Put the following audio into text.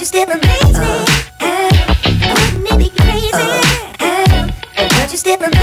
you still amaze me. Uh, uh, crazy. Uh, uh you still amaze me.